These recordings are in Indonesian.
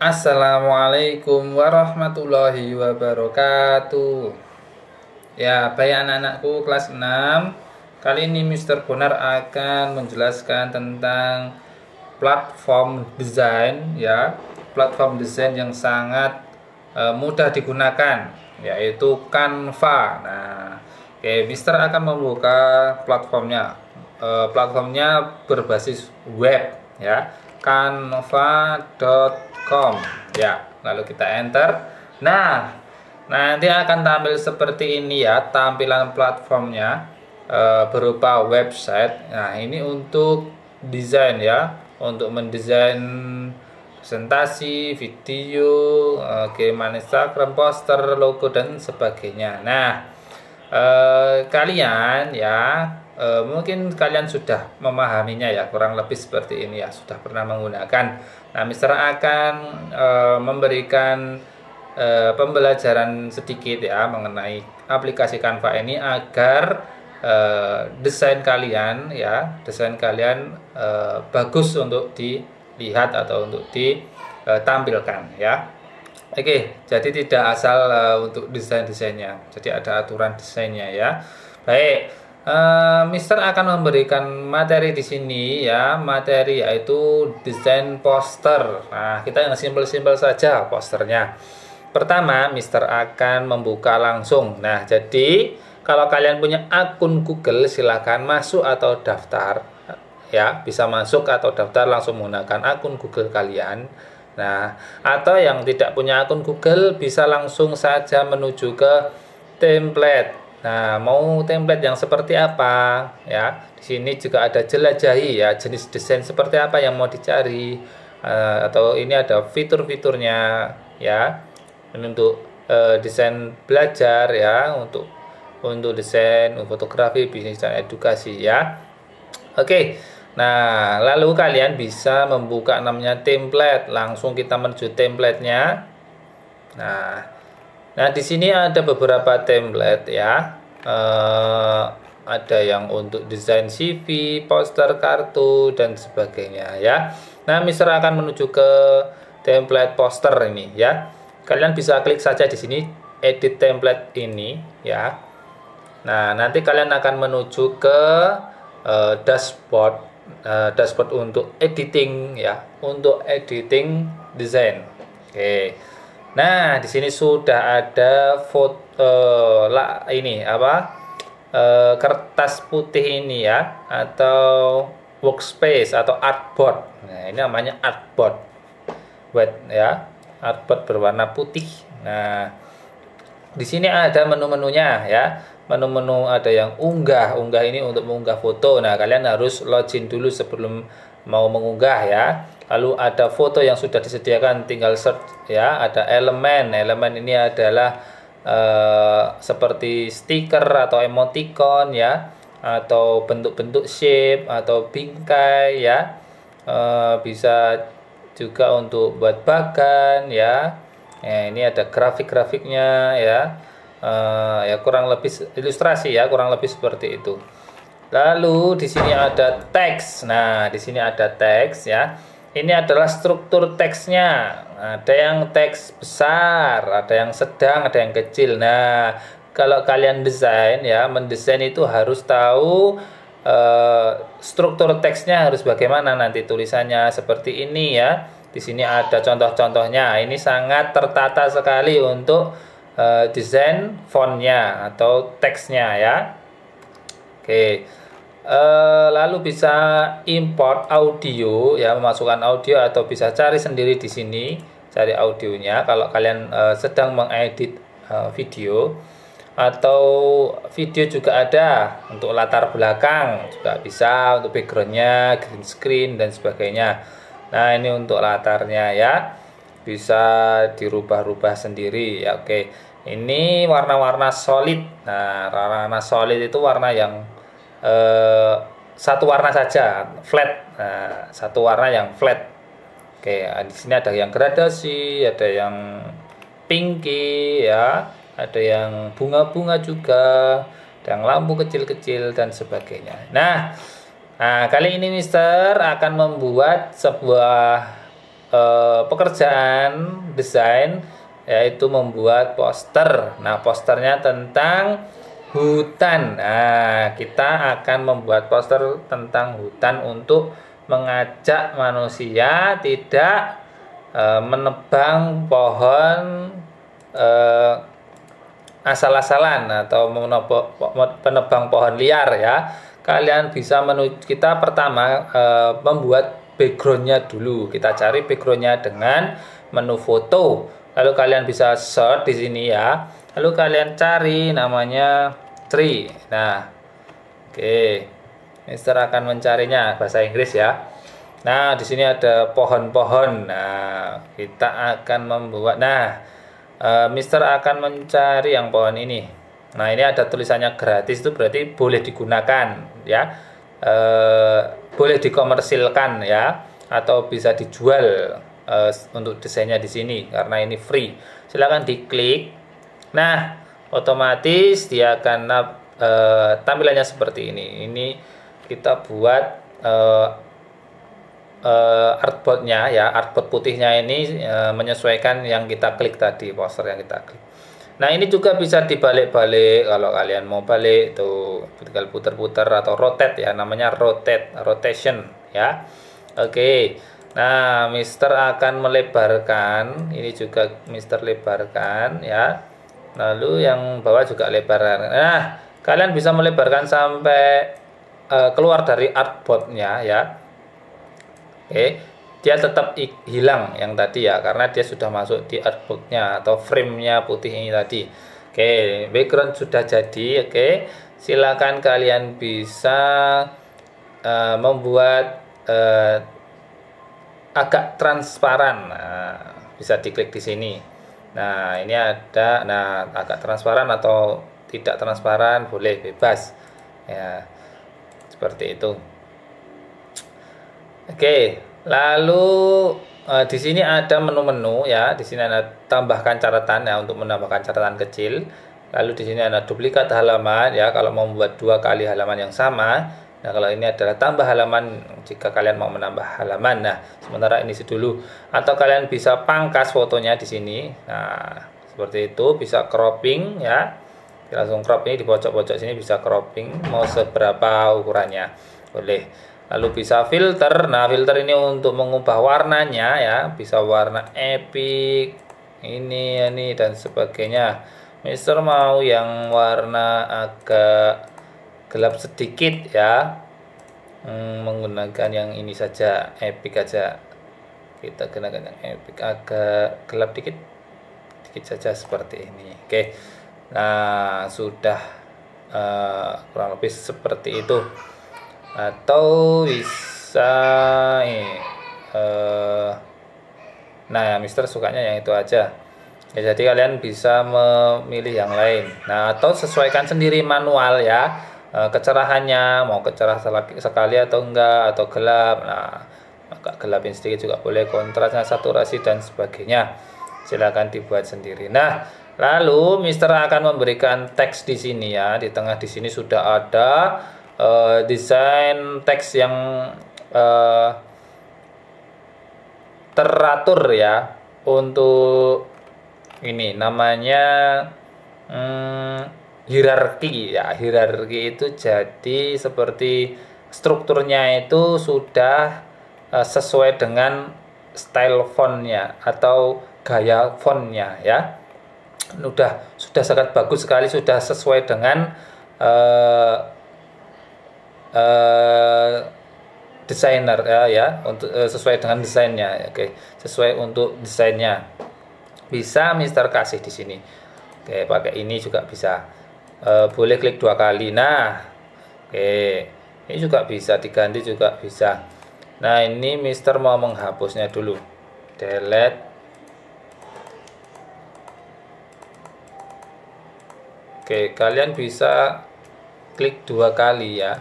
Assalamualaikum warahmatullahi wabarakatuh. Ya, baik anak-anakku kelas 6 Kali ini Mr. Bonar akan menjelaskan tentang platform desain ya. Platform desain yang sangat uh, mudah digunakan yaitu Canva. Nah, oke, Mister akan membuka platformnya. Uh, Platformnya berbasis web ya. Canva.com ya lalu kita enter. Nah nanti akan tampil seperti ini ya tampilan platformnya e, berupa website. Nah ini untuk desain ya untuk mendesain presentasi video e, game Instagram poster logo dan sebagainya. Nah e, kalian ya e, mungkin kalian sudah memahaminya ya kurang lebih seperti ini ya sudah pernah menggunakan nah Mister akan e, memberikan e, pembelajaran sedikit ya mengenai aplikasi Canva ini agar e, desain kalian ya desain kalian e, bagus untuk dilihat atau untuk ditampilkan ya Oke, jadi tidak asal uh, untuk desain-desainnya. Jadi ada aturan desainnya ya. Baik, Uh, Mister akan memberikan materi di sini ya, materi yaitu desain poster. Nah, kita yang simpel-simpel saja posternya. Pertama, Mister akan membuka langsung. Nah, jadi kalau kalian punya akun Google silahkan masuk atau daftar ya, bisa masuk atau daftar langsung menggunakan akun Google kalian. Nah, atau yang tidak punya akun Google bisa langsung saja menuju ke template Nah, mau template yang seperti apa ya? Di sini juga ada jelajahi ya, jenis desain seperti apa yang mau dicari uh, atau ini ada fitur-fiturnya ya. Ini untuk uh, desain belajar ya, untuk untuk desain fotografi, bisnis dan edukasi ya. Oke. Nah, lalu kalian bisa membuka namanya template. Langsung kita menuju templatenya. Nah, Nah, di sini ada beberapa template ya. Uh, ada yang untuk desain CV, poster, kartu dan sebagainya ya. Nah, Mister akan menuju ke template poster ini ya. Kalian bisa klik saja di sini edit template ini ya. Nah, nanti kalian akan menuju ke uh, dashboard uh, dashboard untuk editing ya, untuk editing desain. Oke. Okay. Nah, di sini sudah ada foto uh, lah ini apa? Uh, kertas putih ini ya atau workspace atau artboard. Nah, ini namanya artboard. Buat ya, artboard berwarna putih. Nah, di sini ada menu-menunya ya. Menu-menu ada yang unggah. Unggah ini untuk mengunggah foto. Nah, kalian harus login dulu sebelum mau mengunggah ya lalu ada foto yang sudah disediakan tinggal search ya. Ada elemen elemen ini adalah uh, seperti stiker atau emoticon ya. Atau bentuk-bentuk shape atau bingkai ya. Uh, bisa juga untuk buat bagan ya. Ya ini ada grafik-grafiknya ya. Uh, ya kurang lebih ilustrasi ya kurang lebih seperti itu. Lalu di sini ada teks. Nah di sini ada teks ya ini adalah struktur teksnya. Ada yang teks besar, ada yang sedang, ada yang kecil. Nah, kalau kalian desain ya, mendesain itu harus tahu uh, struktur teksnya harus bagaimana nanti tulisannya seperti ini ya. Di sini ada contoh-contohnya. Ini sangat tertata sekali untuk uh, desain fontnya atau teksnya ya. Oke. Okay. Uh, lalu bisa import audio ya memasukkan audio atau bisa cari sendiri di sini cari audionya. Kalau kalian uh, sedang mengedit uh, video atau video juga ada untuk latar belakang juga bisa untuk backgroundnya green screen dan sebagainya. Nah ini untuk latarnya ya. Bisa dirubah-rubah sendiri ya oke. Ini warna-warna solid. Nah warna solid itu warna yang eh, satu warna saja flat. Nah, satu warna yang flat. Oke di sini ada yang gradasi ada yang pinky ya. Ada yang bunga-bunga juga ada yang lampu kecil-kecil dan sebagainya. Nah Nah, kali ini Mister akan membuat sebuah uh, pekerjaan desain yaitu membuat poster. Nah, posternya tentang hutan. Nah, kita akan membuat poster tentang hutan untuk mengajak manusia tidak e, menebang pohon e, asal-asalan atau menebang pohon liar ya. Kalian bisa menuju kita pertama e, membuat backgroundnya dulu. Kita cari backgroundnya dengan menu foto. Lalu kalian bisa search di sini ya. Lalu kalian cari namanya tree. Nah, oke. Okay. Mister akan mencarinya bahasa Inggris ya. Nah, di sini ada pohon-pohon. Nah, kita akan membuat. Nah, uh, Mister akan mencari yang pohon ini. Nah, ini ada tulisannya gratis itu berarti boleh digunakan ya. Uh, boleh dikomersilkan ya atau bisa dijual uh, untuk desainnya di sini karena ini free. Silakan diklik. Nah, otomatis dia akan uh, tampilannya seperti ini. Ini kita buat uh, uh, artboardnya ya artboard putihnya ini uh, menyesuaikan yang kita klik tadi poster yang kita klik. Nah ini juga bisa dibalik-balik kalau kalian mau balik tuh tinggal putar-putar atau rotate ya namanya rotate rotation ya. Oke nah Mister akan melebarkan ini juga Mister lebarkan ya lalu yang bawah juga lebarkan nah kalian bisa melebarkan sampai uh, keluar dari artboardnya ya. Oke dia tetap hilang yang tadi ya karena dia sudah masuk di artboardnya atau framenya putih ini tadi. Oke background sudah jadi oke. Silakan kalian bisa uh, membuat uh, agak transparan. Nah, bisa diklik di sini nah ini ada nah agak transparan atau tidak transparan boleh bebas. Ya seperti itu. Oke lalu uh, di sini ada menu-menu ya. Di sini ada tambahkan catatan ya untuk menambahkan catatan kecil. Lalu di sini ada duplikat halaman ya. Kalau membuat dua kali halaman yang sama Nah, kalau ini adalah tambah halaman jika kalian mau menambah halaman. Nah, sementara ini dulu. Atau kalian bisa pangkas fotonya di sini. Nah, seperti itu bisa cropping ya. Langsung crop ini di pojok-pojok sini bisa cropping mau seberapa ukurannya. Boleh. Lalu bisa filter. Nah filter ini untuk mengubah warnanya ya. Bisa warna epic ini ini dan sebagainya. Mister mau yang warna agak gelap sedikit ya hmm, menggunakan yang ini saja epic aja kita gunakan yang epic agak gelap dikit dikit saja seperti ini oke. Nah, sudah uh, kurang lebih seperti itu. Atau bisa ini uh, Nah, Mister sukanya yang itu aja. Ya, jadi kalian bisa memilih yang lain. Nah, atau sesuaikan sendiri manual ya. Uh, kecerahannya mau kecerah sekali atau enggak atau gelap. Nah, agak gelapin sedikit juga boleh kontrasnya saturasi dan sebagainya. Silakan dibuat sendiri. Nah, Lalu Mister akan memberikan teks di sini ya. Di tengah di sini sudah ada uh, desain teks yang uh, teratur ya untuk ini namanya hmm, hierarki ya. Hierarki itu jadi seperti strukturnya itu sudah uh, sesuai dengan style fontnya atau gaya fontnya ya sudah sudah sangat bagus sekali sudah sesuai dengan uh, uh, desainer ya ya untuk uh, sesuai dengan desainnya oke okay. sesuai untuk desainnya bisa Mister kasih di sini oke okay, pakai ini juga bisa uh, boleh klik dua kali nah oke okay. ini juga bisa diganti juga bisa nah ini Mister mau menghapusnya dulu delete Oke, kalian bisa klik dua kali ya.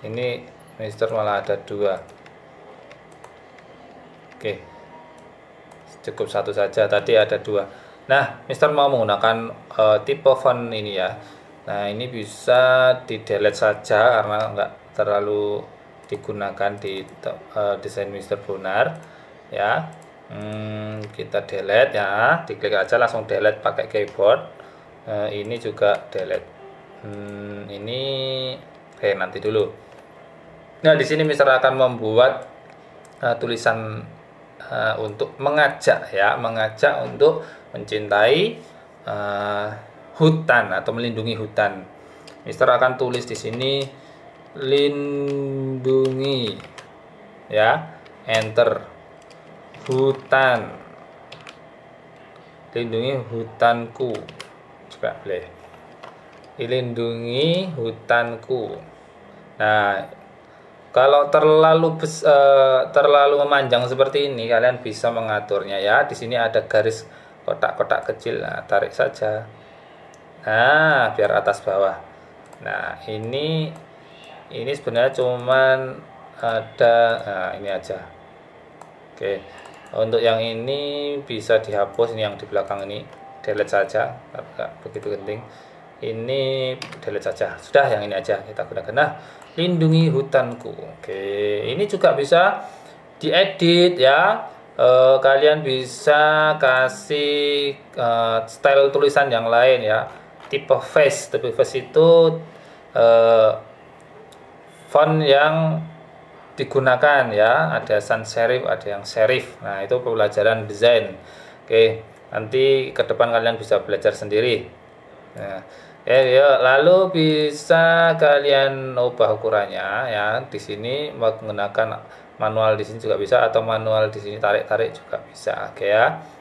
Ini Mister malah ada dua. Oke, cukup satu saja. Tadi ada dua. Nah, Mister mau menggunakan uh, tipe font ini ya. Nah, ini bisa di delete saja karena nggak terlalu digunakan di uh, desain Mister Bonar ya. hmm, kita delete ya. Diklik aja langsung delete pakai keyboard. Uh, ini juga delete. Hmm, ini oke nanti dulu. Nah di sini Mister akan membuat uh, tulisan uh, untuk mengajak ya. Mengajak untuk mencintai uh, hutan atau melindungi hutan. Mister akan tulis di sini lindungi ya. Enter. Hutan. Lindungi hutanku. Coba boleh. Lindungi hutanku. Nah kalau terlalu bes, uh, terlalu memanjang seperti ini kalian bisa mengaturnya ya. Di sini ada garis kotak-kotak kecil. Nah, tarik saja nah biar atas bawah nah ini ini sebenarnya cuman ada nah ini aja Oke, untuk yang ini bisa dihapus ini yang di belakang ini delete saja, tidak begitu penting. Ini delete saja. Sudah yang ini aja kita gunakan. Nah, lindungi hutanku. Oke, ini juga bisa diedit ya. E, kalian bisa kasih e, style tulisan yang lain ya. Tipe face, tipe face itu e, font yang digunakan ya. Ada sans serif ada yang serif nah itu pelajaran desain. Oke nanti ke depan kalian bisa belajar sendiri. Nah, ya, ya lalu bisa kalian ubah ukurannya ya. Di sini menggunakan manual di sini juga bisa atau manual di sini tarik-tarik juga bisa. Oke ya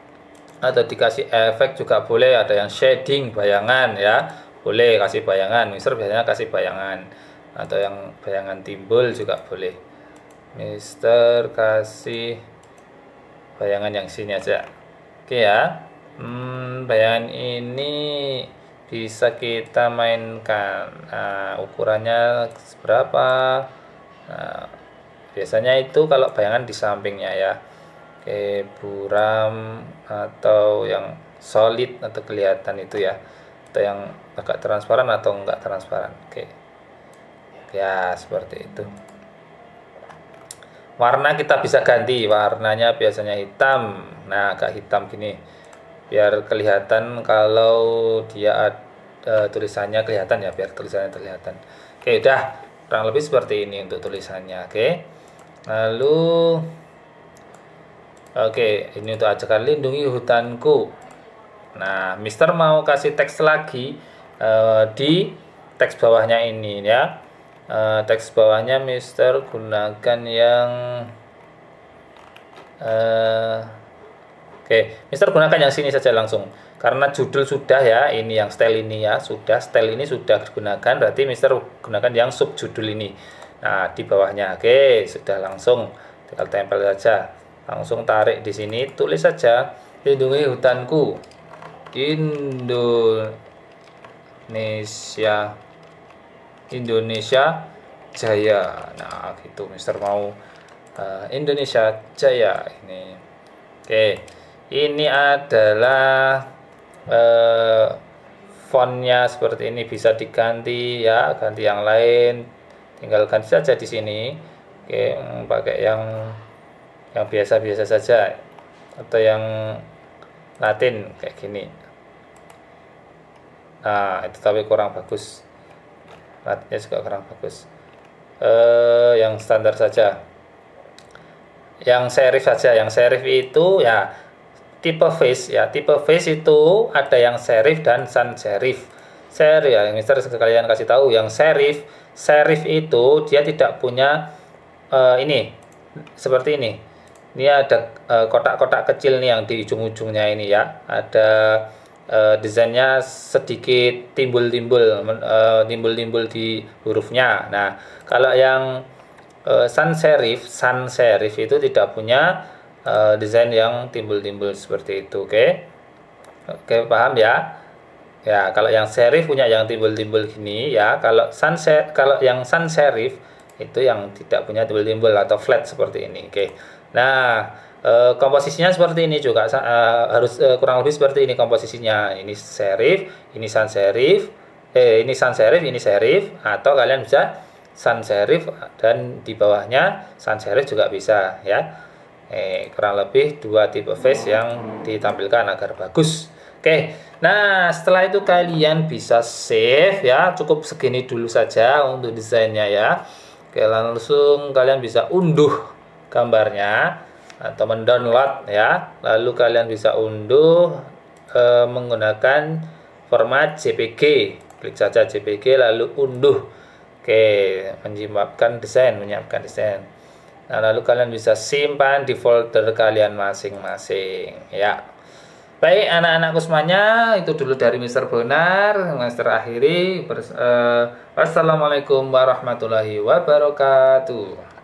atau dikasih efek juga boleh ada yang shading bayangan ya. Boleh kasih bayangan. Mister biasanya kasih bayangan. Atau yang bayangan timbul juga boleh. Mister kasih bayangan yang sini aja. Oke ya. Hmm, bayangan ini bisa kita mainkan. Nah, ukurannya seberapa? Nah, biasanya itu kalau bayangan di sampingnya ya oke buram atau yang solid atau kelihatan itu ya. Atau yang agak transparan atau enggak transparan. Oke. Ya seperti itu. Warna kita bisa ganti. Warnanya biasanya hitam. Nah agak hitam gini. Biar kelihatan kalau dia ada tulisannya kelihatan ya. Biar tulisannya kelihatan oke udah. Kurang lebih seperti ini untuk tulisannya. Oke. Lalu oke ini untuk ajakan lindungi hutanku. Nah Mister mau kasih teks lagi uh, di teks bawahnya ini ya. Uh, teks bawahnya Mister gunakan yang uh, oke. Okay. Mister gunakan yang sini saja langsung. Karena judul sudah ya ini yang style ini ya sudah. Style ini sudah digunakan berarti Mister gunakan yang sub judul ini. Nah di bawahnya. Oke okay, sudah langsung. Tinggal tempel saja langsung tarik di sini tulis saja lindungi hutanku Indonesia Indonesia Jaya. Nah, gitu Mister mau uh, Indonesia Jaya ini. Oke. Ini adalah uh, fontnya seperti ini bisa diganti ya, ganti yang lain. Tinggal ganti saja di sini. Oke, hmm, pakai yang yang biasa-biasa saja atau yang Latin kayak gini. Nah, itu tapi kurang bagus. Latnya juga kurang bagus. Eh, yang standar saja. Yang serif saja yang serif itu ya tipe face ya tipe face itu ada yang serif dan sans serif. Serif ya mister sekalian kasih tahu yang serif serif itu dia tidak punya uh, ini seperti ini ini ada eh, kotak-kotak kecil nih yang di ujung-ujungnya ini ya ada uh, desainnya sedikit timbul-timbul uh, timbul-timbul di hurufnya. Nah, kalau yang uh, sans serif, sans serif itu tidak punya uh, desain yang timbul-timbul seperti itu, oke? Okay? Oke, okay, paham ya? Ya, kalau yang serif punya yang timbul-timbul gini ya. Kalau sans kalau yang sans serif itu yang tidak punya timbul-timbul atau flat seperti ini, oke. Okay? Nah, E, komposisinya seperti ini juga e, harus e, kurang lebih seperti ini komposisinya. Ini serif, ini sans serif, eh ini sans serif, ini serif atau kalian bisa sans serif dan di bawahnya sans serif juga bisa ya. eh, kurang lebih dua tipe face yang ditampilkan agar bagus oke nah setelah itu kalian bisa save ya cukup segini dulu saja untuk desainnya ya oke langsung kalian bisa unduh gambarnya atau mendownload ya lalu kalian bisa unduh e, menggunakan format JPG klik saja JPG lalu unduh oke menyiapkan desain menyiapkan desain Nah, lalu kalian bisa simpan di folder kalian masing-masing, ya. Baik, anak-anakku semuanya, itu dulu dari Mister Bonar. Master akhiri. uh, wassalamualaikum warahmatullahi wabarakatuh.